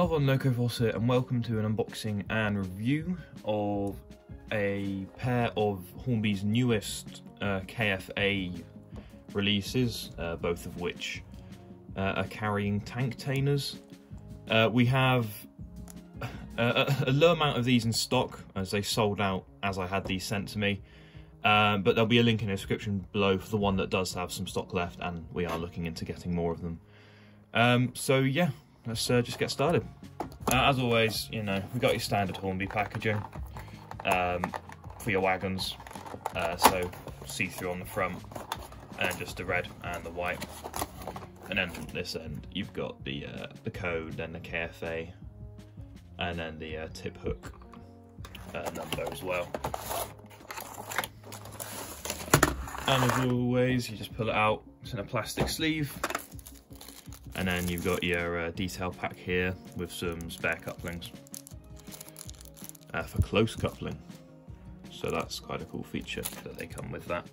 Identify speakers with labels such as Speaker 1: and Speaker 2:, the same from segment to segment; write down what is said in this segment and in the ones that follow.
Speaker 1: Lovon Loco here, and welcome to an unboxing and review of a pair of Hornby's newest uh, KFA releases, uh, both of which uh, are carrying tank tainers. Uh, we have a, a, low amount of these in stock as they sold out as I had these sent to me. Um, but there'll be a link in the description below for the one that does have some stock left and we are looking into getting more of them. Um, so yeah, let's uh, just get started. Uh, as always, you know, we've got your standard Hornby packaging um, for your wagons. Uh, so see-through on the front and just the red and the white. And then from this end, you've got the uh, the code and the KFA and then the uh, Tiphook uh, number as well. And as always, you just pull it out, it's in a plastic sleeve, and then you've got your uh, detail pack here with some spare couplings uh, for close coupling. So that's quite a cool feature that they come with that.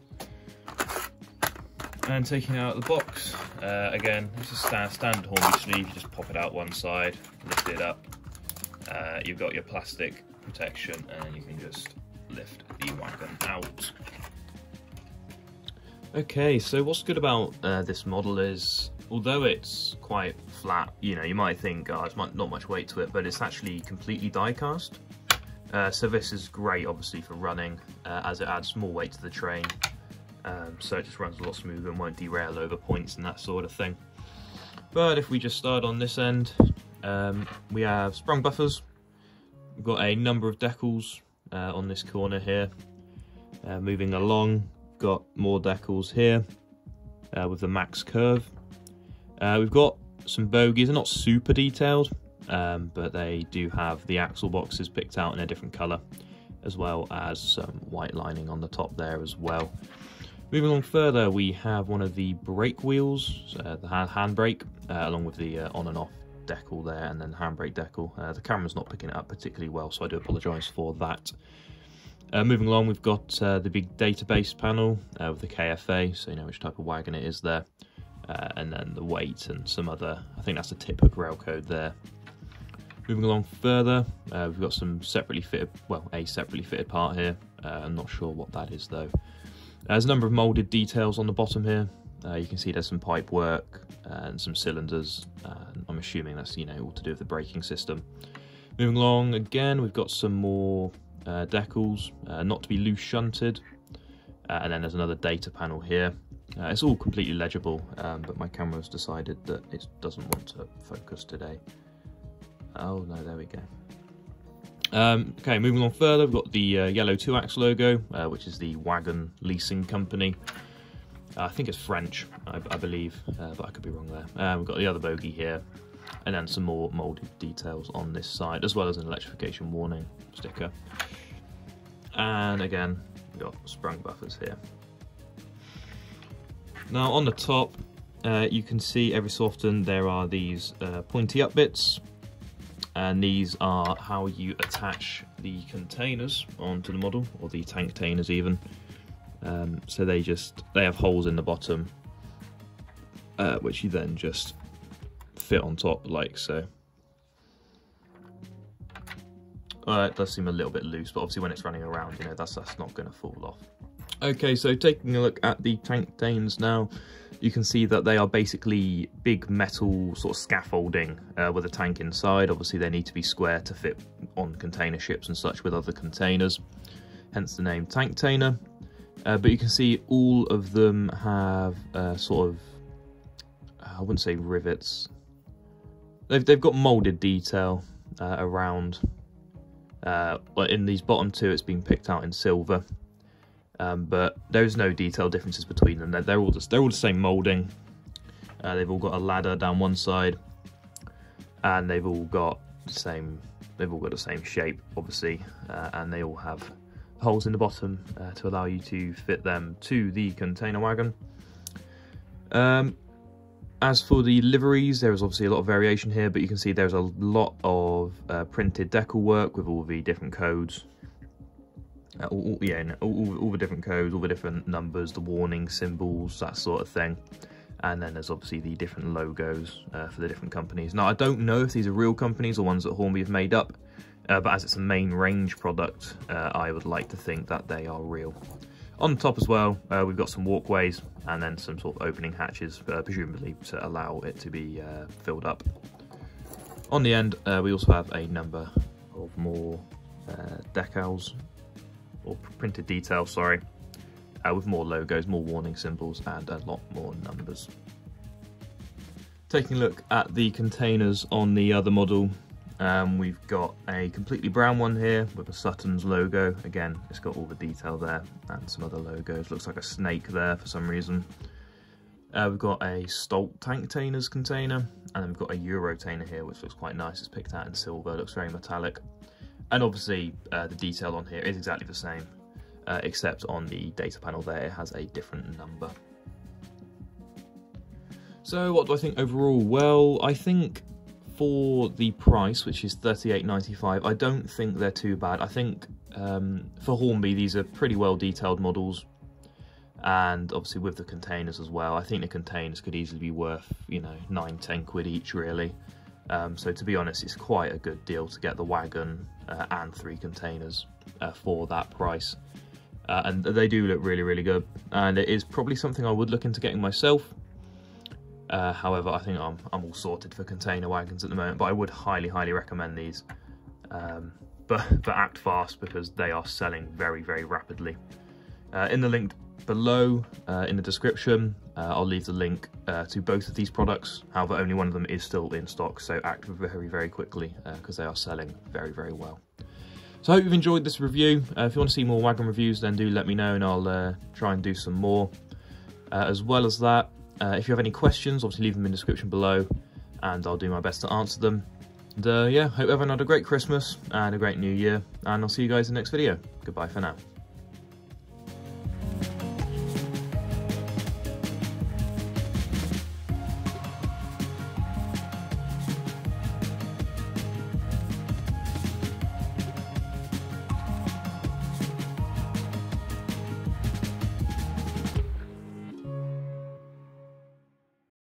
Speaker 1: And taking out the box, uh, again, this is stand standard Hornby sleeve, you just pop it out one side, lift it up. Uh, you've got your plastic protection and you can just lift the wagon out. Okay, so what's good about uh, this model is although it's quite flat, you know, you might think, oh, it's not much weight to it, but it's actually completely die cast. Uh, so this is great, obviously, for running, uh, as it adds more weight to the train. Um, so it just runs a lot smoother and won't derail over points and that sort of thing. But if we just start on this end, um, we have sprung buffers. We've got a number of decals uh, on this corner here. Uh, moving along, got more decals here uh, with the max curve. Uh, we've got some bogies, they're not super detailed, um, but they do have the axle boxes picked out in a different colour, as well as some white lining on the top there as well. Moving along further, we have one of the brake wheels, uh, the hand handbrake, uh, along with the uh, on and off decal there, and then handbrake decal. Uh, the camera's not picking it up particularly well, so I do apologise for that. Uh, moving along, we've got uh, the big database panel with the KFA, so you know which type of wagon it is there uh, and then the weight and some other, I think that's the Tiphook rail code there. Moving along further, uh, we've got some separately fitted, well, a separately fitted part here. Uh, I'm not sure what that is though. There's a number of moulded details on the bottom here. Uh, you can see there's some pipe work and some cylinders. I'm assuming that's, you know, all to do with the braking system. Moving along again, we've got some more uh, decals, uh, not to be loose shunted. and then there's another data panel here. Uh, it's all completely legible, um, but my camera's decided that it doesn't want to focus today. Oh no, there we go. Um, okay, moving on further, we've got the uh, yellow Touax logo, uh, which is the Wagon Leasing Company. Uh, I think it's French, I, I believe, uh, but I could be wrong there. Uh, we've got the other bogie here, and then some more moulded details on this side, as well as an electrification warning sticker. And again, we've got sprung buffers here. Now on the top, uh, you can see every so often there are these uh, pointy up bits and these are how you attach the containers onto the model or the tank containers even. Um, so they just they have holes in the bottom uh, which you then just fit on top like so. Uh, it does seem a little bit loose but obviously when it's running around you know that's that's not going to fall off Okay, so taking a look at the tank tains now, you can see that they are basically big metal sort of scaffolding uh, with a tank inside. Obviously, they need to be square to fit on container ships and such with other containers, hence the name tank tainer. Uh, but you can see all of them have uh, sort of, I wouldn't say rivets. They've, they've got molded detail uh, around. Uh, in these bottom two, it's been picked out in silver. Um, but there's no detail differences between them. They're, they're all just, they're all the same molding. Uh, they've all got a ladder down one side, and they've all got the same. They've all got the same shape, obviously, uh, and they all have holes in the bottom uh, to allow you to fit them to the container wagon. Um, as for the liveries, there is obviously a lot of variation here, but you can see there's a lot of uh, printed decal work with all the different codes uh, all, yeah, all, all, the different codes, all the different numbers, the warning symbols, that sort of thing. And then there's obviously the different logos uh, for the different companies. Now, I don't know if these are real companies or ones that Hornby have made up, uh, but as it's a main range product, uh, I would like to think that they are real. On top as well, uh, we've got some walkways and then some sort of opening hatches, presumably to allow it to be filled up. On the end, we also have a number of more decals, or printed details, sorry, uh, with more logos, more warning symbols, and a lot more numbers. Taking a look at the containers on the other model, um, we've got a completely brown one here with a Sutton's logo. Again, it's got all the detail there and some other logos. Looks like a snake there for some reason. Uh, we've got a Stolt Tanktainers container, and then we've got a Eurotainer here, which looks quite nice. It's picked out in silver, looks very metallic. And obviously, uh, the detail on here is exactly the same, uh, except on the data panel there, it has a different number. So what do I think overall? Well, I think for the price, which is 38.95, I don't think they're too bad. I think um, for Hornby, these are pretty well detailed models. And obviously with the containers as well, I think the containers could easily be worth, you know, 9, 10 quid each really. Um, so to be honest, it's quite a good deal to get the wagon uh, and three containers uh, for that price. Uh, and they do look really, really good. And it is probably something I would look into getting myself. Uh, however, I think I'm, I'm all sorted for container wagons at the moment, but I would highly, highly recommend these. Um, but, but act fast because they are selling very, very rapidly. Uh, in the link below, uh, in the description, uh, I'll leave the link uh, to both of these products. However, only one of them is still in stock, so act very, very quickly because uh, they are selling very, very well. So I hope you've enjoyed this review. if you want to see more wagon reviews, then do let me know and I'll try and do some more. as well as that, uh, if you have any questions, obviously leave them in the description below and I'll do my best to answer them. And uh, yeah, hope everyone had a great Christmas and a great New Year and I'll see you guys in the next video. Goodbye for now.